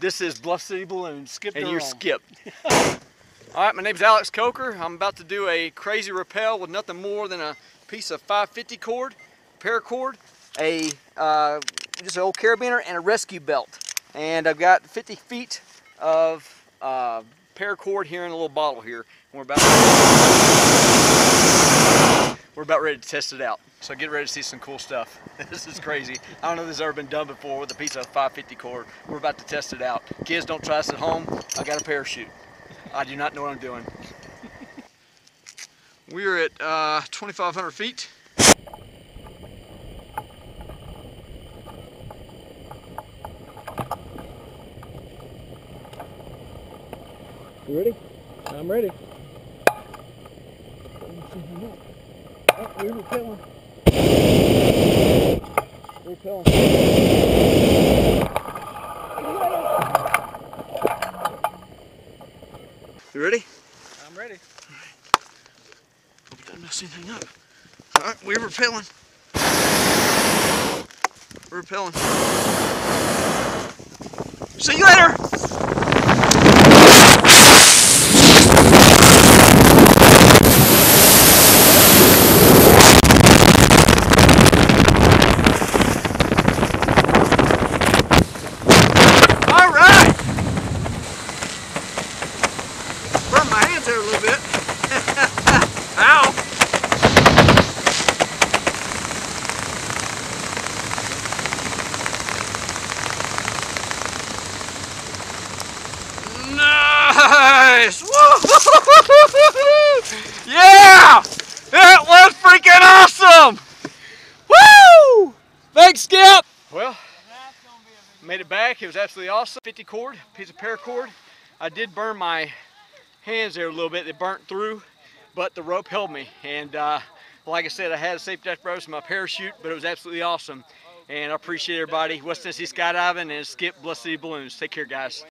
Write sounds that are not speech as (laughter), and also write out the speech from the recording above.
This is Bluff City Balloon. Skip and you're own. Skip. (laughs) All right, my name's Alex Coker. I'm about to do a crazy rappel with nothing more than a piece of 550 cord, paracord, a uh, just an old carabiner, and a rescue belt. And I've got 50 feet of uh, paracord here in a little bottle here. We're about about ready to test it out. So get ready to see some cool stuff. (laughs) this is crazy. I don't know if this has ever been done before with a piece of 550 cord. We're about to test it out. Kids, don't try this at home. I got a parachute. I do not know what I'm doing. (laughs) We're at uh, 2,500 feet. You ready? I'm ready. We were killing. We're killing. You ready? I'm ready. Hope it doesn't mess anything up. All right, we're rappelling. We're rappelling. See you later. All right. Burn my hands there a little bit. (laughs) Ow! Nice! Yeah! It was freaking awesome! Woo! Thanks, Skip! Well, made it back. It was absolutely awesome. 50 cord, piece of paracord. I did burn my hands there a little bit. They burnt through, but the rope held me. And uh, like I said, I had a safety death ropes and my parachute, but it was absolutely awesome. And I appreciate everybody. West Tennessee Skydiving and Skip City Balloons. Take care, guys.